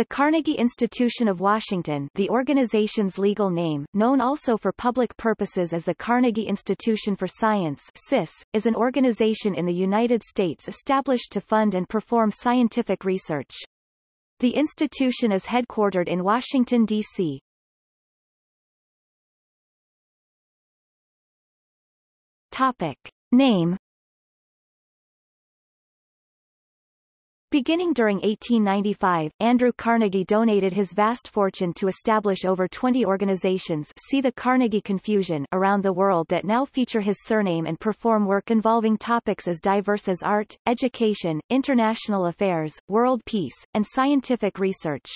The Carnegie Institution of Washington the organization's legal name, known also for public purposes as the Carnegie Institution for Science CIS, is an organization in the United States established to fund and perform scientific research. The institution is headquartered in Washington, D.C. Topic. Name Beginning during 1895, Andrew Carnegie donated his vast fortune to establish over 20 organizations see the Carnegie Confusion around the world that now feature his surname and perform work involving topics as diverse as art, education, international affairs, world peace, and scientific research.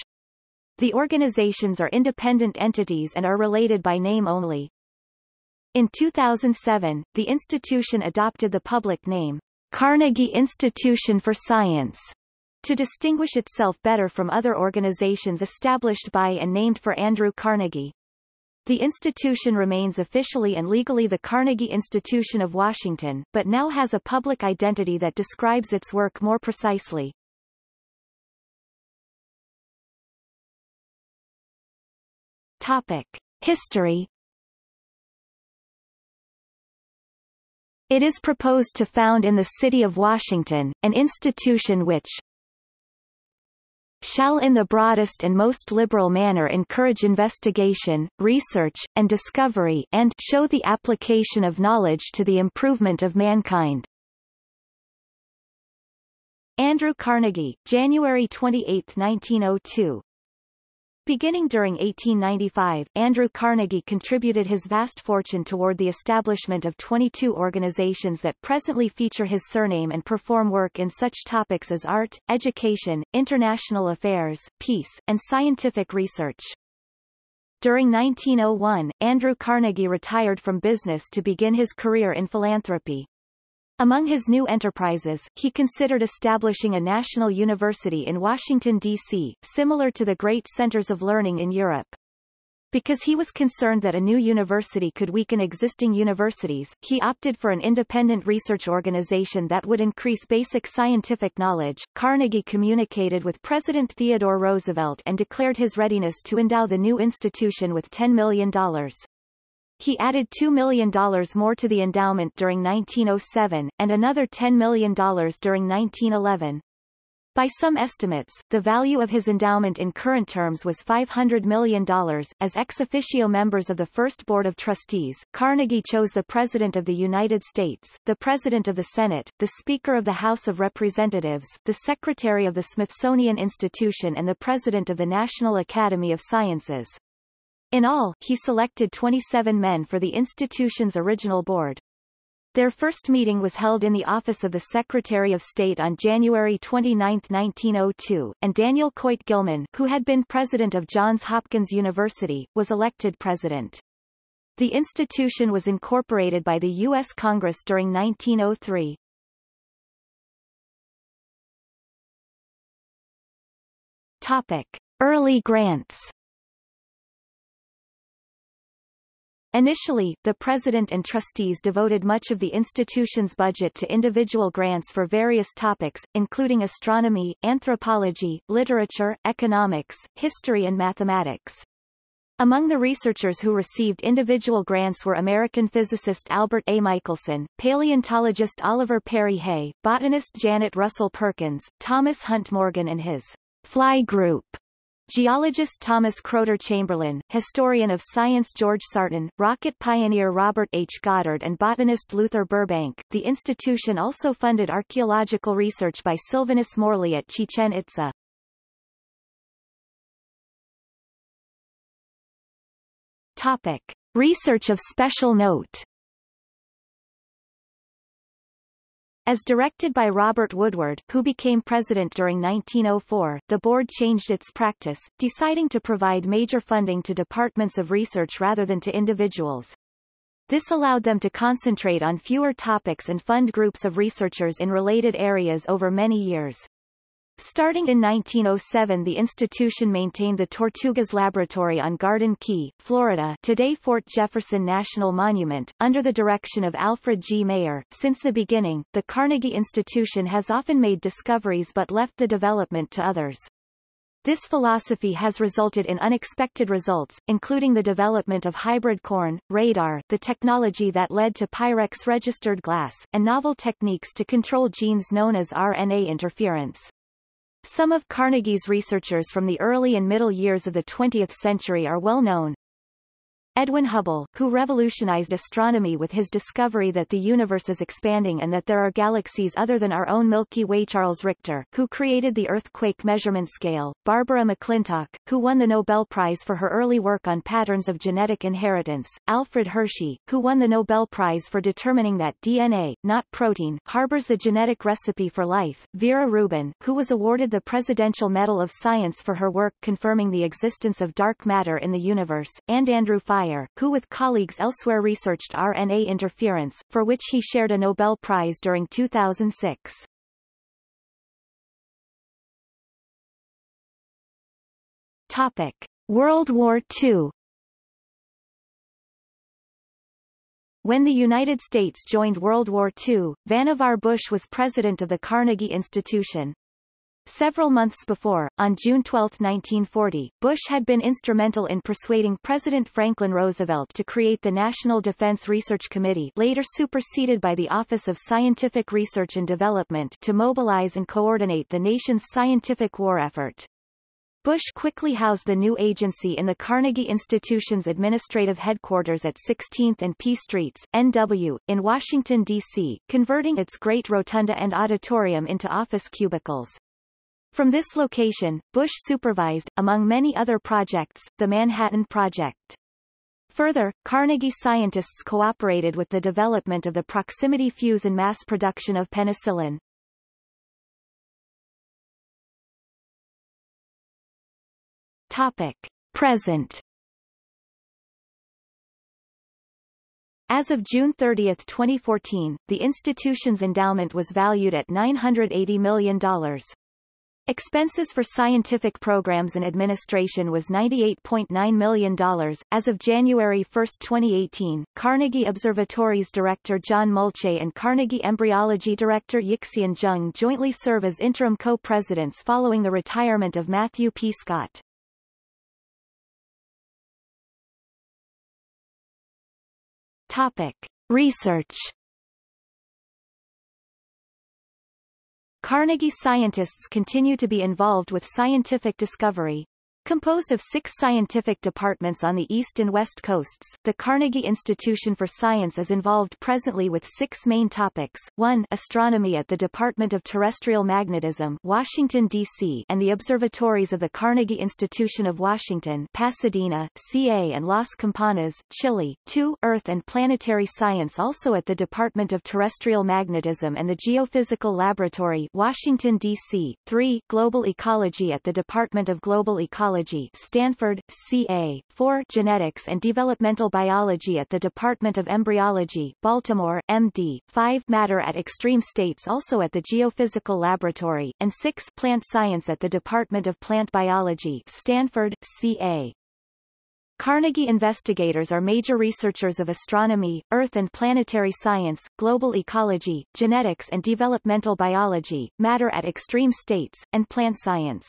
The organizations are independent entities and are related by name only. In 2007, the institution adopted the public name, Carnegie Institution for Science to distinguish itself better from other organizations established by and named for Andrew Carnegie. The institution remains officially and legally the Carnegie Institution of Washington, but now has a public identity that describes its work more precisely. Topic. History It is proposed to found in the city of Washington, an institution which, shall in the broadest and most liberal manner encourage investigation, research, and discovery and show the application of knowledge to the improvement of mankind. Andrew Carnegie, January 28, 1902 Beginning during 1895, Andrew Carnegie contributed his vast fortune toward the establishment of 22 organizations that presently feature his surname and perform work in such topics as art, education, international affairs, peace, and scientific research. During 1901, Andrew Carnegie retired from business to begin his career in philanthropy. Among his new enterprises, he considered establishing a national university in Washington, D.C., similar to the great centers of learning in Europe. Because he was concerned that a new university could weaken existing universities, he opted for an independent research organization that would increase basic scientific knowledge. Carnegie communicated with President Theodore Roosevelt and declared his readiness to endow the new institution with $10 million. He added $2 million more to the endowment during 1907, and another $10 million during 1911. By some estimates, the value of his endowment in current terms was $500 million. As ex officio members of the first Board of Trustees, Carnegie chose the President of the United States, the President of the Senate, the Speaker of the House of Representatives, the Secretary of the Smithsonian Institution and the President of the National Academy of Sciences. In all, he selected 27 men for the institution's original board. Their first meeting was held in the office of the Secretary of State on January 29, 1902, and Daniel Coit Gilman, who had been president of Johns Hopkins University, was elected president. The institution was incorporated by the U.S. Congress during 1903. Topic. Early grants Initially, the president and trustees devoted much of the institution's budget to individual grants for various topics, including astronomy, anthropology, literature, economics, history and mathematics. Among the researchers who received individual grants were American physicist Albert A. Michelson, paleontologist Oliver Perry Hay, botanist Janet Russell Perkins, Thomas Hunt Morgan and his Fly Group, Geologist Thomas Chrowder Chamberlin, historian of science George Sarton, rocket pioneer Robert H. Goddard and botanist Luther Burbank. The institution also funded archaeological research by Sylvanus Morley at Chichen Itza. Topic. Research of special note As directed by Robert Woodward, who became president during 1904, the board changed its practice, deciding to provide major funding to departments of research rather than to individuals. This allowed them to concentrate on fewer topics and fund groups of researchers in related areas over many years. Starting in 1907 the institution maintained the Tortugas Laboratory on Garden Key, Florida today Fort Jefferson National Monument, under the direction of Alfred G. Mayer. Since the beginning, the Carnegie Institution has often made discoveries but left the development to others. This philosophy has resulted in unexpected results, including the development of hybrid corn, radar, the technology that led to Pyrex-registered glass, and novel techniques to control genes known as RNA interference. Some of Carnegie's researchers from the early and middle years of the 20th century are well known, Edwin Hubble, who revolutionized astronomy with his discovery that the universe is expanding and that there are galaxies other than our own Milky Way Charles Richter, who created the earthquake measurement scale, Barbara McClintock, who won the Nobel Prize for her early work on patterns of genetic inheritance, Alfred Hershey, who won the Nobel Prize for determining that DNA, not protein, harbors the genetic recipe for life, Vera Rubin, who was awarded the Presidential Medal of Science for her work confirming the existence of dark matter in the universe, and Andrew Who with colleagues elsewhere researched RNA interference, for which he shared a Nobel Prize during 2006. Topic. World War II When the United States joined World War II, Vannevar Bush was president of the Carnegie Institution. Several months before, on June 12, 1940, Bush had been instrumental in persuading President Franklin Roosevelt to create the National Defense Research Committee later superseded by the Office of Scientific Research and Development to mobilize and coordinate the nation's scientific war effort. Bush quickly housed the new agency in the Carnegie Institution's administrative headquarters at 16th and P Streets, NW, in Washington, D.C., converting its great rotunda and auditorium into office cubicles. From this location, Bush supervised, among many other projects, the Manhattan Project. Further, Carnegie scientists cooperated with the development of the proximity fuse and mass production of penicillin. Topic. Present As of June 30, 2014, the institution's endowment was valued at $980 million. Expenses for scientific programs and administration was $98.9 million. As of January 1, 2018, Carnegie Observatories Director John Mulchaey and Carnegie Embryology Director Yixian Zheng jointly serve as interim co-presidents following the retirement of Matthew P. Scott. Topic. Research Carnegie scientists continue to be involved with scientific discovery, Composed of six scientific departments on the east and west coasts, the Carnegie Institution for Science is involved presently with six main topics. 1. Astronomy at the Department of Terrestrial Magnetism, Washington, D.C. and the observatories of the Carnegie Institution of Washington, Pasadena, CA and Las Campanas, Chile. 2. Earth and Planetary Science also at the Department of Terrestrial Magnetism and the Geophysical Laboratory, Washington, D.C. 3. Global Ecology at the Department of Global Ecology Biology Stanford, CA, 4 Genetics and Developmental Biology at the Department of Embryology Baltimore, MD, 5 Matter at Extreme States also at the Geophysical Laboratory, and 6 Plant Science at the Department of Plant Biology Stanford, CA. Carnegie investigators are major researchers of astronomy, earth and planetary science, global ecology, genetics and developmental biology, matter at extreme states, and plant science.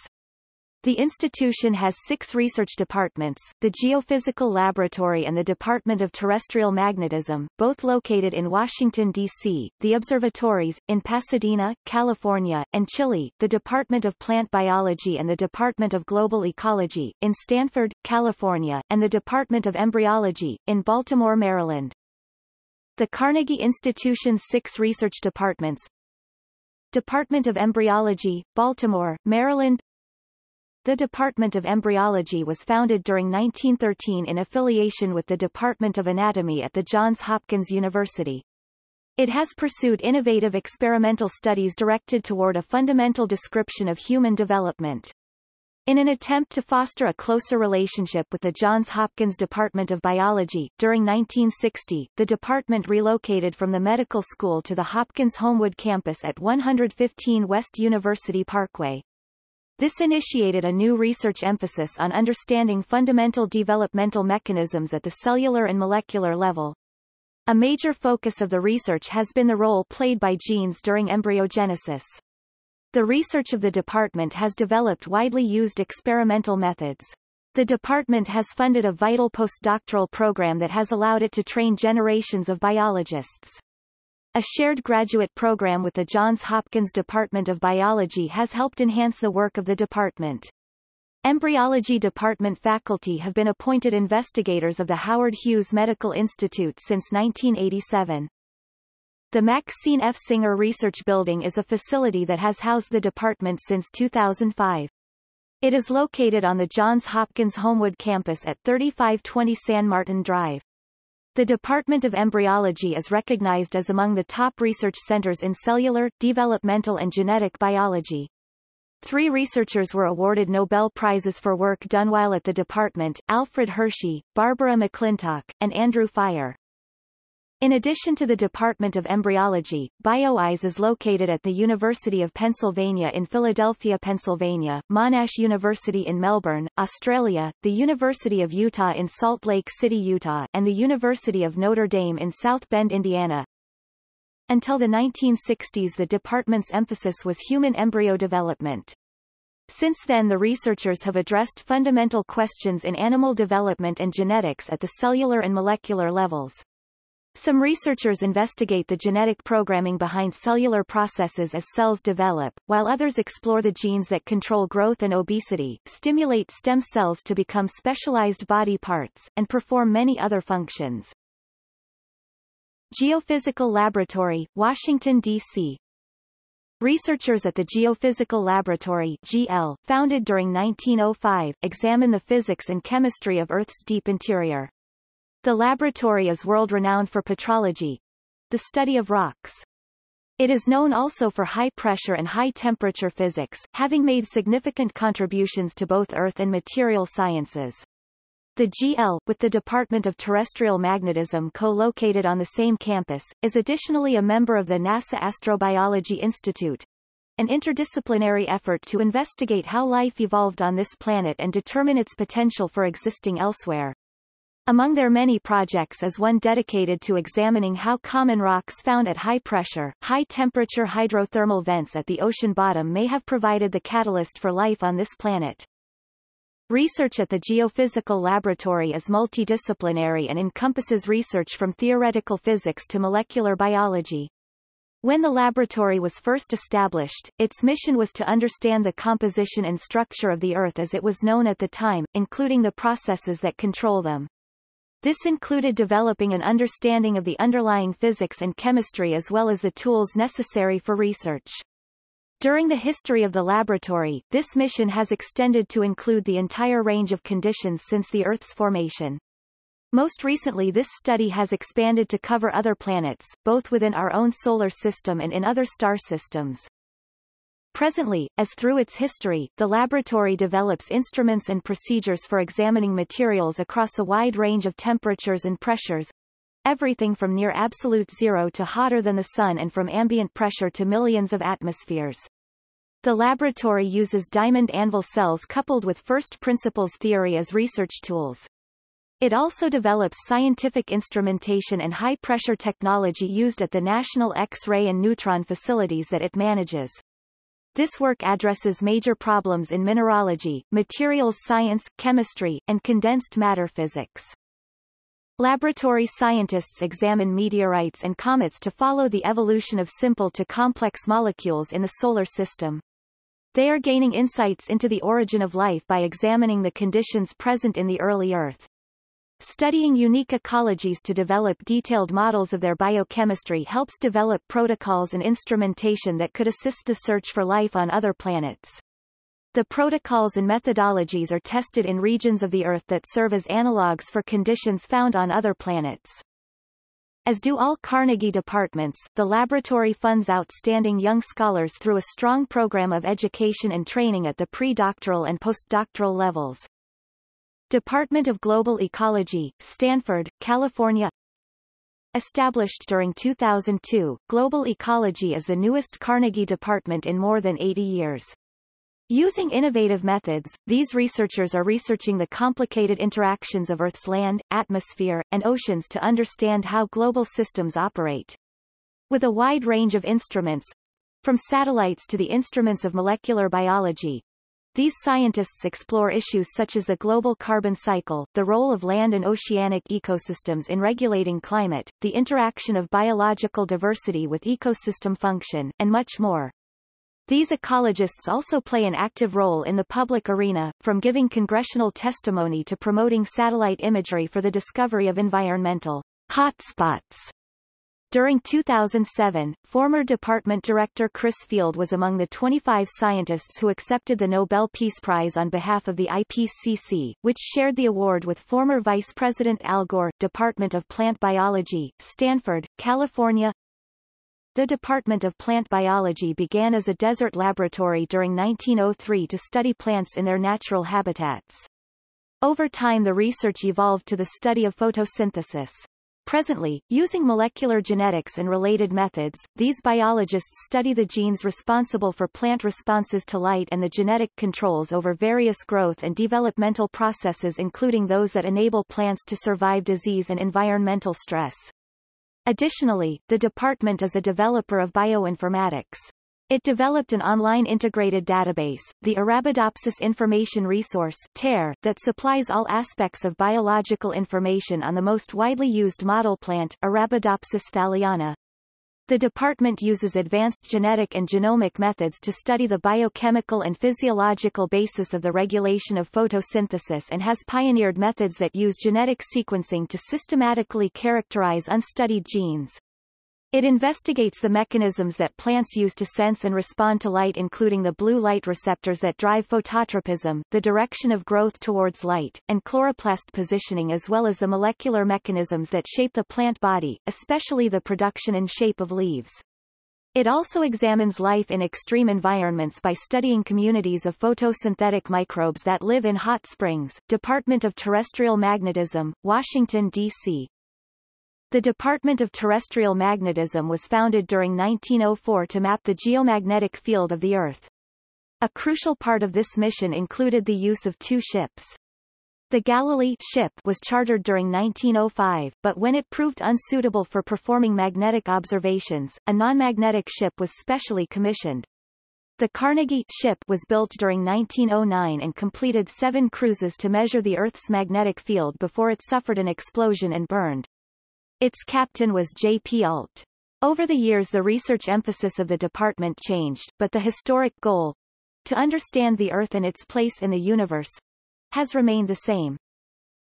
The institution has six research departments, the Geophysical Laboratory and the Department of Terrestrial Magnetism, both located in Washington, D.C., the observatories, in Pasadena, California, and Chile, the Department of Plant Biology and the Department of Global Ecology, in Stanford, California, and the Department of Embryology, in Baltimore, Maryland. The Carnegie Institution's six research departments Department of Embryology, Baltimore, Maryland the Department of Embryology was founded during 1913 in affiliation with the Department of Anatomy at the Johns Hopkins University. It has pursued innovative experimental studies directed toward a fundamental description of human development. In an attempt to foster a closer relationship with the Johns Hopkins Department of Biology, during 1960, the department relocated from the medical school to the Hopkins Homewood campus at 115 West University Parkway. This initiated a new research emphasis on understanding fundamental developmental mechanisms at the cellular and molecular level. A major focus of the research has been the role played by genes during embryogenesis. The research of the department has developed widely used experimental methods. The department has funded a vital postdoctoral program that has allowed it to train generations of biologists. A shared graduate program with the Johns Hopkins Department of Biology has helped enhance the work of the department. Embryology department faculty have been appointed investigators of the Howard Hughes Medical Institute since 1987. The Maxine F. Singer Research Building is a facility that has housed the department since 2005. It is located on the Johns Hopkins Homewood campus at 3520 San Martin Drive. The Department of Embryology is recognized as among the top research centers in cellular, developmental and genetic biology. Three researchers were awarded Nobel Prizes for work done while at the department, Alfred Hershey, Barbara McClintock, and Andrew Fire. In addition to the Department of Embryology, BioEyes is located at the University of Pennsylvania in Philadelphia, Pennsylvania, Monash University in Melbourne, Australia, the University of Utah in Salt Lake City, Utah, and the University of Notre Dame in South Bend, Indiana. Until the 1960s the department's emphasis was human embryo development. Since then the researchers have addressed fundamental questions in animal development and genetics at the cellular and molecular levels. Some researchers investigate the genetic programming behind cellular processes as cells develop, while others explore the genes that control growth and obesity, stimulate stem cells to become specialized body parts, and perform many other functions. Geophysical Laboratory, Washington, D.C. Researchers at the Geophysical Laboratory GL, founded during 1905, examine the physics and chemistry of Earth's deep interior. The laboratory is world-renowned for petrology, the study of rocks. It is known also for high-pressure and high-temperature physics, having made significant contributions to both earth and material sciences. The GL, with the Department of Terrestrial Magnetism co-located on the same campus, is additionally a member of the NASA Astrobiology Institute, an interdisciplinary effort to investigate how life evolved on this planet and determine its potential for existing elsewhere. Among their many projects is one dedicated to examining how common rocks found at high pressure, high temperature hydrothermal vents at the ocean bottom may have provided the catalyst for life on this planet. Research at the Geophysical Laboratory is multidisciplinary and encompasses research from theoretical physics to molecular biology. When the laboratory was first established, its mission was to understand the composition and structure of the Earth as it was known at the time, including the processes that control them. This included developing an understanding of the underlying physics and chemistry as well as the tools necessary for research. During the history of the laboratory, this mission has extended to include the entire range of conditions since the Earth's formation. Most recently this study has expanded to cover other planets, both within our own solar system and in other star systems. Presently, as through its history, the laboratory develops instruments and procedures for examining materials across a wide range of temperatures and pressures, everything from near absolute zero to hotter than the sun and from ambient pressure to millions of atmospheres. The laboratory uses diamond anvil cells coupled with first principles theory as research tools. It also develops scientific instrumentation and high-pressure technology used at the National X-ray and neutron facilities that it manages. This work addresses major problems in mineralogy, materials science, chemistry, and condensed matter physics. Laboratory scientists examine meteorites and comets to follow the evolution of simple to complex molecules in the Solar System. They are gaining insights into the origin of life by examining the conditions present in the early Earth. Studying unique ecologies to develop detailed models of their biochemistry helps develop protocols and instrumentation that could assist the search for life on other planets. The protocols and methodologies are tested in regions of the Earth that serve as analogues for conditions found on other planets. As do all Carnegie departments, the laboratory funds outstanding young scholars through a strong program of education and training at the pre-doctoral and postdoctoral levels. Department of Global Ecology, Stanford, California Established during 2002, Global Ecology is the newest Carnegie department in more than 80 years. Using innovative methods, these researchers are researching the complicated interactions of Earth's land, atmosphere, and oceans to understand how global systems operate. With a wide range of instruments, From satellites to the instruments of molecular biology, these scientists explore issues such as the global carbon cycle, the role of land and oceanic ecosystems in regulating climate, the interaction of biological diversity with ecosystem function, and much more. These ecologists also play an active role in the public arena, from giving congressional testimony to promoting satellite imagery for the discovery of environmental hotspots. During 2007, former department director Chris Field was among the 25 scientists who accepted the Nobel Peace Prize on behalf of the IPCC, which shared the award with former Vice President Al Gore, Department of Plant Biology, Stanford, California. The Department of Plant Biology began as a desert laboratory during 1903 to study plants in their natural habitats. Over time the research evolved to the study of photosynthesis. Presently, using molecular genetics and related methods, these biologists study the genes responsible for plant responses to light and the genetic controls over various growth and developmental processes including those that enable plants to survive disease and environmental stress. Additionally, the department is a developer of bioinformatics. It developed an online integrated database, the Arabidopsis Information Resource TAIR, that supplies all aspects of biological information on the most widely used model plant, Arabidopsis thaliana. The department uses advanced genetic and genomic methods to study the biochemical and physiological basis of the regulation of photosynthesis and has pioneered methods that use genetic sequencing to systematically characterize unstudied genes. It investigates the mechanisms that plants use to sense and respond to light including the blue light receptors that drive phototropism, the direction of growth towards light, and chloroplast positioning as well as the molecular mechanisms that shape the plant body, especially the production and shape of leaves. It also examines life in extreme environments by studying communities of photosynthetic microbes that live in hot springs. Department of Terrestrial Magnetism, Washington, D.C. The Department of Terrestrial Magnetism was founded during 1904 to map the geomagnetic field of the Earth. A crucial part of this mission included the use of two ships. The Galilee ship was chartered during 1905, but when it proved unsuitable for performing magnetic observations, a non-magnetic ship was specially commissioned. The Carnegie ship was built during 1909 and completed seven cruises to measure the Earth's magnetic field before it suffered an explosion and burned. Its captain was J. P. Ault. Over the years the research emphasis of the department changed, but the historic goal to understand the Earth and its place in the universe has remained the same.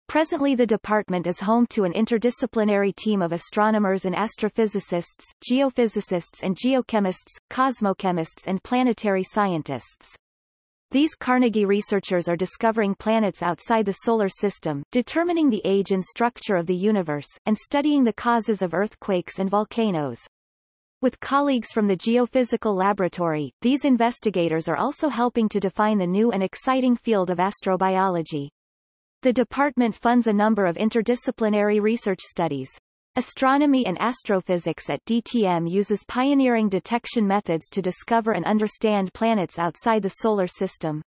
Presently the department is home to an interdisciplinary team of astronomers and astrophysicists, geophysicists and geochemists, cosmochemists and planetary scientists. These Carnegie researchers are discovering planets outside the Solar System, determining the age and structure of the universe, and studying the causes of earthquakes and volcanoes. With colleagues from the Geophysical Laboratory, these investigators are also helping to define the new and exciting field of astrobiology. The department funds a number of interdisciplinary research studies. Astronomy and astrophysics at DTM uses pioneering detection methods to discover and understand planets outside the Solar System.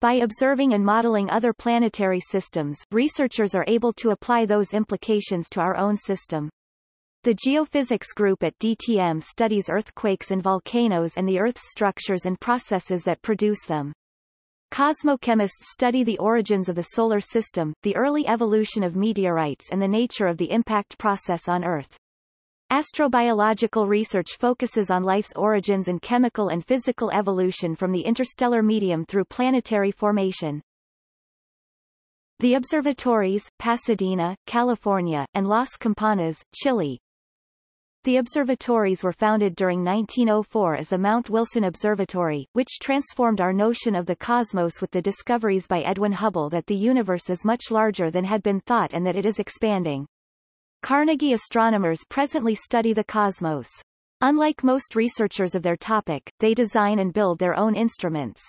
By observing and modeling other planetary systems, researchers are able to apply those implications to our own system. The geophysics group at DTM studies earthquakes and volcanoes and the Earth's structures and processes that produce them. Cosmochemists study the origins of the Solar System, the early evolution of meteorites and the nature of the impact process on Earth. Astrobiological research focuses on life's origins and chemical and physical evolution from the interstellar medium through planetary formation. The observatories, Pasadena, California, and Las Campanas, Chile, the observatories were founded during 1904 as the Mount Wilson Observatory, which transformed our notion of the cosmos with the discoveries by Edwin Hubble that the universe is much larger than had been thought and that it is expanding. Carnegie astronomers presently study the cosmos. Unlike most researchers of their topic, they design and build their own instruments.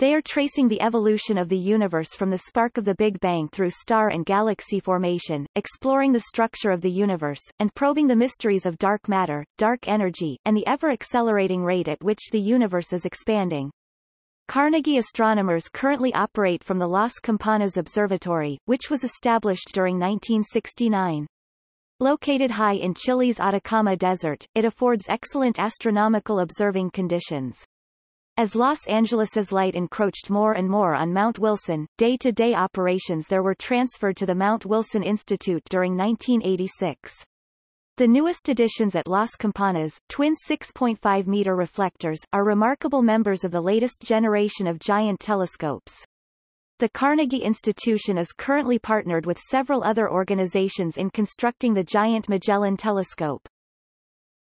They are tracing the evolution of the universe from the spark of the Big Bang through star and galaxy formation, exploring the structure of the universe, and probing the mysteries of dark matter, dark energy, and the ever-accelerating rate at which the universe is expanding. Carnegie astronomers currently operate from the Las Campanas Observatory, which was established during 1969. Located high in Chile's Atacama Desert, it affords excellent astronomical observing conditions. As Los Angeles's light encroached more and more on Mount Wilson, day-to-day -day operations there were transferred to the Mount Wilson Institute during 1986. The newest additions at Las Campanas, twin 6.5-meter reflectors, are remarkable members of the latest generation of giant telescopes. The Carnegie Institution is currently partnered with several other organizations in constructing the Giant Magellan Telescope.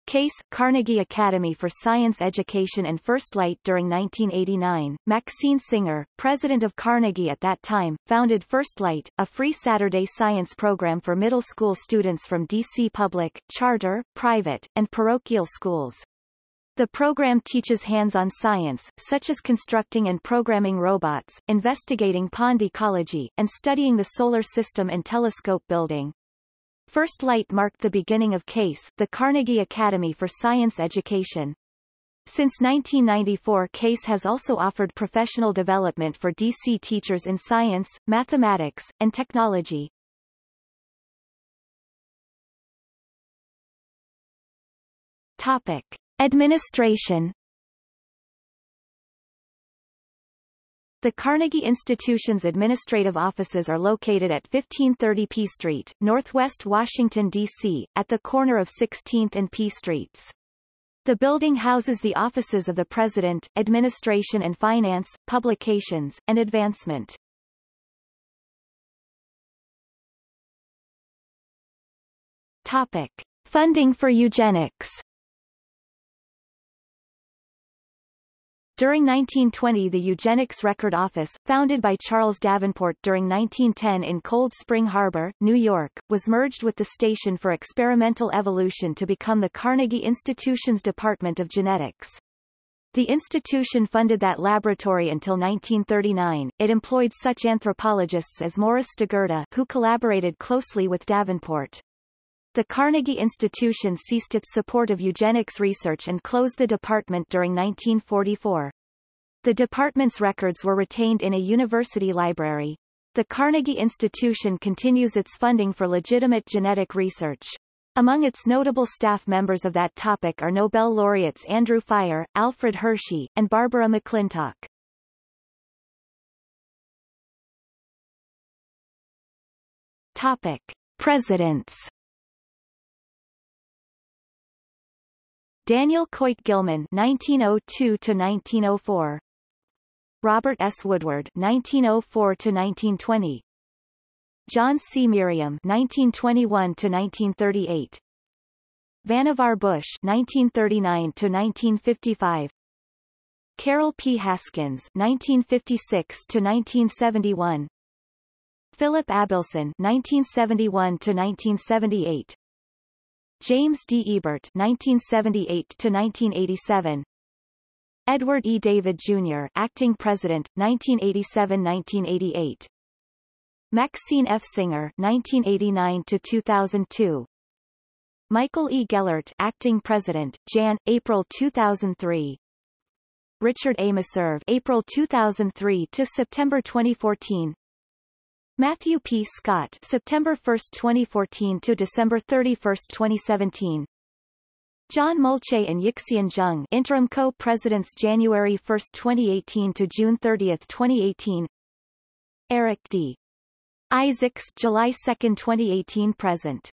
Case, Carnegie Academy for Science Education and First Light during 1989, Maxine Singer, president of Carnegie at that time, founded First Light, a free Saturday science program for middle school students from D.C. public, charter, private, and parochial schools. The program teaches hands-on science, such as constructing and programming robots, investigating pond ecology, and studying the solar system and telescope building. First Light marked the beginning of CASE, the Carnegie Academy for Science Education. Since 1994 CASE has also offered professional development for DC teachers in science, mathematics, and technology. Topic. Administration The Carnegie Institution's administrative offices are located at 1530 P Street, Northwest Washington, D.C., at the corner of 16th and P Streets. The building houses the offices of the President, Administration and Finance, Publications, and Advancement. Topic. Funding for eugenics During 1920 the Eugenics Record Office, founded by Charles Davenport during 1910 in Cold Spring Harbor, New York, was merged with the Station for Experimental Evolution to become the Carnegie Institution's Department of Genetics. The institution funded that laboratory until 1939. It employed such anthropologists as Morris Steggerda, who collaborated closely with Davenport. The Carnegie Institution ceased its support of eugenics research and closed the department during 1944. The department's records were retained in a university library. The Carnegie Institution continues its funding for legitimate genetic research. Among its notable staff members of that topic are Nobel laureates Andrew Fire, Alfred Hershey, and Barbara McClintock. Topic. Presidents Daniel Coit Gilman 1902 to 1904 Robert S. Woodward 1904 to 1920 John C. Merriam 1921 to 1938 Vannevar Bush 1939 to 1955 Caryl P. Haskins 1956 to 1971 Philip Abelson 1971 to 1978 James D. Ebert 1978-1987 Edward E. David, Jr. Acting President, 1987-1988 Maxine F. Singer 1989-2002 Michael E. Gellert Acting President, Jan. April 2003 Richard A. Meserve April 2003 to September 2014 Matthew P. Scott September 1, 2014 to December 31, 2017 John Mulchaey and Yixian Zheng interim co-presidents January 1, 2018 to June 30, 2018 Eric D. Isaacs July 2, 2018 present